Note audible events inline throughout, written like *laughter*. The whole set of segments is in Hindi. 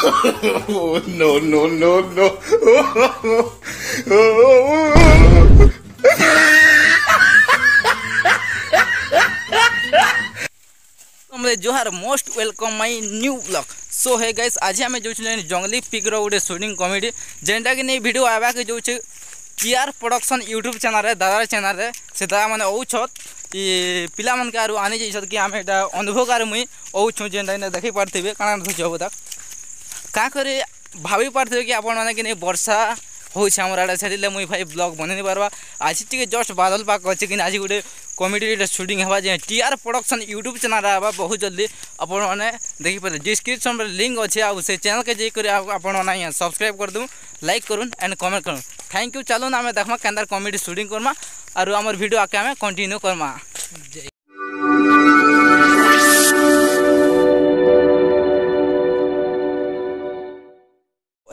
*laughs* no, no, no, no. ତମେ ଜୁହାର most welcome my new blog so hey guys ଆଜି ଆମେ ଯାଉଛୁ ଜଙ୍ଗଲି ପିକ୍ର ଗୋଟେ ସୁଟିଂ କମେଡ଼ି ଯେନ୍ଟାକି ନେଇ ଭିଡ଼ିଓ ଆଇବାକେ ଯାଉଛେ କିଆର୍ ପ୍ରଡକ୍ସନ୍ ୟୁଟ୍ୟୁବ୍ ଚ୍ୟାନେଲ୍ରେ ଦାଦାର ଚ୍ୟାନେଲ୍ରେ ସେ ଦାଦା ମାନେ ଔଛତ୍ ଇ ପିଲାମାନକେ ଆରୁ ଆନି ଯାଇଛତ୍ କି ଆମେ ଏଇଟା ଅନୁଭବ ଆରୁ ମୁଇଁ ଔଛୁ ଯେନ୍ଟା ଦେଖି ପାରୁଥିବେ କାଣା ଧୁଛି ହବ ତାକ୍ କାଁ କରି ଭାବିପାରୁଥିବେ କି ଆପଣମାନେ କି ନେଇ ବର୍ଷା ହେଉଛି ଆମର ଆଡ଼େ ସେଥିଲାଗି ମୁଇଁ ଭାଇ ବ୍ଲଗ୍ ବନେଇ ପାର୍ବା ଆଜି ଟିକେ ଜଷ୍ଟ ବାଦଲ ପାଗ ଅଛି କିନ୍ତୁ ଆଜି ଗୋଟେ କମେଡ଼ିରେ ସୁଟିଂ ହେବା ଯେ T R production YouTube channel ହେବା ବହୁତ ଜଲ୍ଦି ଆପଣମାନେ ଦେଖିପାରିବେ ଡିସ୍କ୍ରିପ୍ସନ୍ରେ ଲିଙ୍କ୍ ଅଛି ଆଉ ସେ ଚ୍ୟାନେଲ୍କେ ଯାଇକରି ଆପଣମାନେ ଆଜ୍ଞା ସବସ୍କ୍ରାଇବ୍ କରିଦେଉ ଲାଇକ୍ କରୁନ୍ ଆଣ୍ଡ କମେଣ୍ଟ କରୁନ୍ थैंक यू चलो ना आम देखा के कमेडी सुटिंग करमा और आम भिड आके आम कंटिन्यू करमा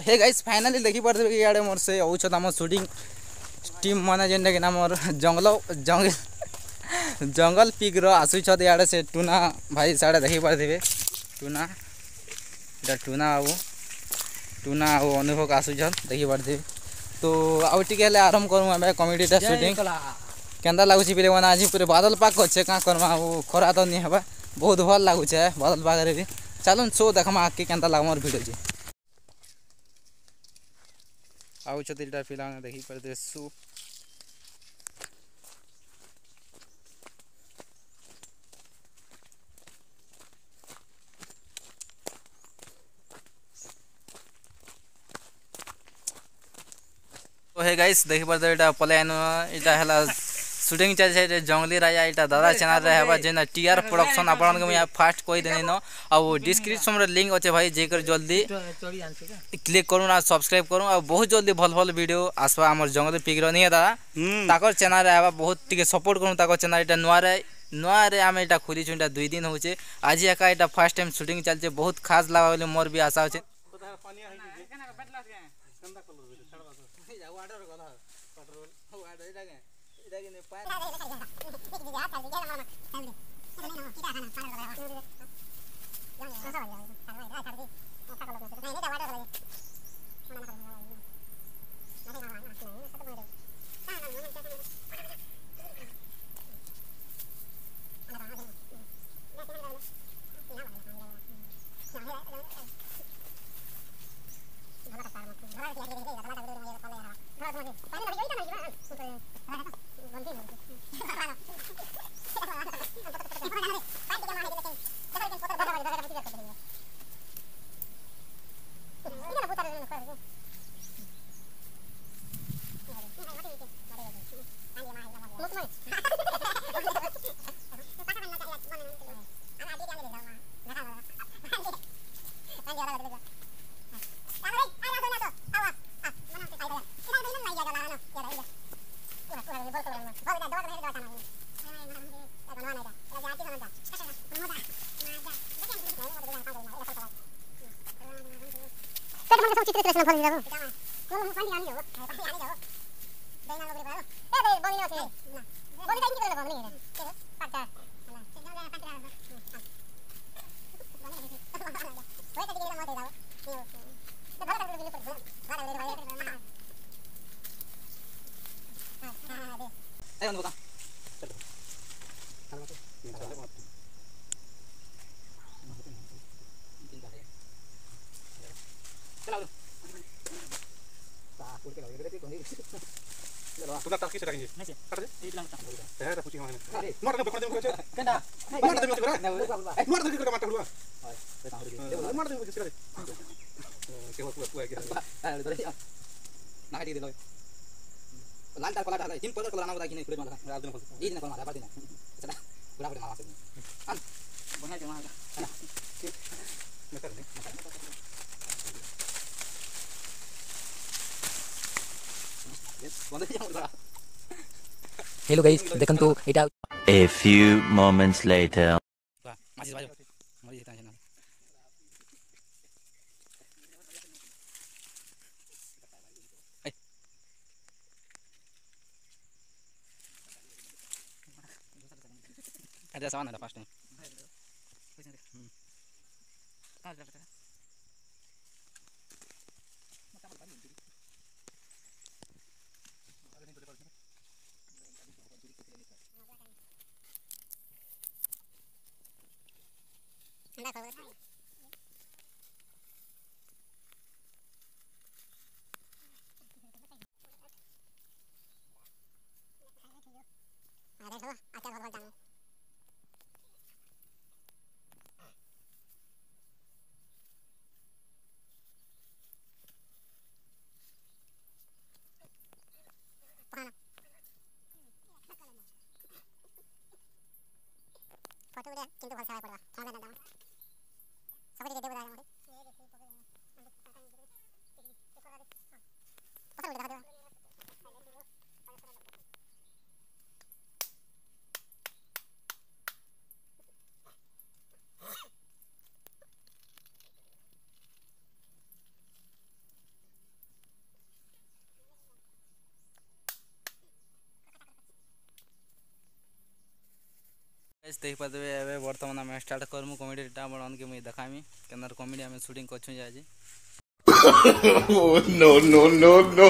हे गाइस फाइनाली देखी पार्थे कि इे मोर से औचत आम सुटिंग टीम मैंने जेनटा कि मोर जंगल जंगल जंगल पिक्र आसुत इे से टूना भाई सियाड़े देखी पारे टूना यहाँ टूना बाबू टूना आ अनुभव आसुन देखी पार्थे तो आउ टे आरंभ करूँ आम कमेडीटा सुटिंग के लगुच ପିଲାମାନେ मैंने आज पूरे बादल पाक अच्छे क्या करमा खरा तो नहीं हे बहुत भल ଲାଗୁଛେ बादल पाक ବି ଚାଲୁନ୍ ସୋ ଦେଖ୍ମା ଆଗ୍କେ କେନ୍ତା ଲାଗ୍ମା આવું છે देखी ફિલાને तो हे गाइस देख तो एटा प्लान ସୁଟିଂ ଚାଲିଛି ଏଇଟା ଜଙ୍ଗଲି ରାଜା ଏଇଟା ଦାଦା ଚ୍ୟାନେଲ୍ରେ ହେବା ଯେନ୍ ଟିଆର୍ ପ୍ରଡକ୍ସନ୍ ଆପଣଙ୍କୁ ମୁଇଁ ଫାଷ୍ଟ କହିଦେନି ନ ଆଉ ଡିସ୍କ୍ରିପ୍ସନ୍ରେ ଲିଙ୍କ୍ ଅଛେ ଭାଇ ଯାଇକରି ଜଲ୍ଦି କ୍ଲିକ୍ କରୁନ୍ ଆଉ ସବସ୍କ୍ରାଇବ୍ କରୁନ୍ ଆଉ ବହୁତ ଜଲ୍ଦି ଭଲ ଭଲ ଭିଡ଼ିଓ ଆସବା ଆମର ଜଙ୍ଗଲି ପିକ୍ର ନିଏ ଦାଦା ତାଙ୍କର ଚ୍ୟାନେଲ୍ରେ ହେବା ବହୁତ ଟିକେ ସପୋର୍ଟ କରୁନ୍ ତାଙ୍କର ଚ୍ୟାନେଲ୍ ଏଇଟା ନୂଆରେ ନୂଆରେ ଆମେ ଏଇଟା ଖୋଲିଛୁ ଏଇଟା ଦୁଇ ଦିନ ହଉଛେ ଆଜି ଏକା ଏଇଟା ଫାର୍ଷ୍ଟ ଟାଇମ୍ ସୁଟିଂ ଚାଲିଛେ ବହୁତ ଖାସ୍ ଲାଗ ବୋଲି ମୋର ବି ଆଶା ଅଛେ ଚିତ୍ର ଚିତ୍ର Gracias. 뭔데 뭔데 terus-terusan phone kita. Kalau mau sandi ani jauh, sandi ani jauh. Dari nang beri baru. Eh, dari boni nasi. Boni kayak gitu loh boni ini. Pacar. Ayo, buka. porque la verga te con ellos. Tuna tak kisah kayaknya. Nasi. Karena ini bilang tak. Eh, tak pusing mana? Nuar tak berkorban kerja. Kena. Nuar tak berkorban kerja. Eh, nuar tak berkorban kerja. Nuar tak berkorban kerja. Kau kuat kuat gitu. Eh, lu tadi. Nah, di dulu. Lantar kalau ada, jim kalau kalau nama lagi nih, kulit malah. Nggak ada nama. Ini nama apa sih? Sudah, berapa nama sih? An, benar cuma. Hello guys देखंतु एटा A few moments later. মাঝি বাজো মরি যেতে না ada sawan ada pasti उड़े किंतु भलसे आवे पड़वा थाना दादा सब के दे बुलाया मोरे ये देखी पकड़ अंदर काका नहीं देखो देखते ही पारे एवं बर्तमान आम स्टार्ट करमु कमेडीटा आम मानक मुझे देखामी केनार कमेडी आम सुटिंग कर आज नो नो नो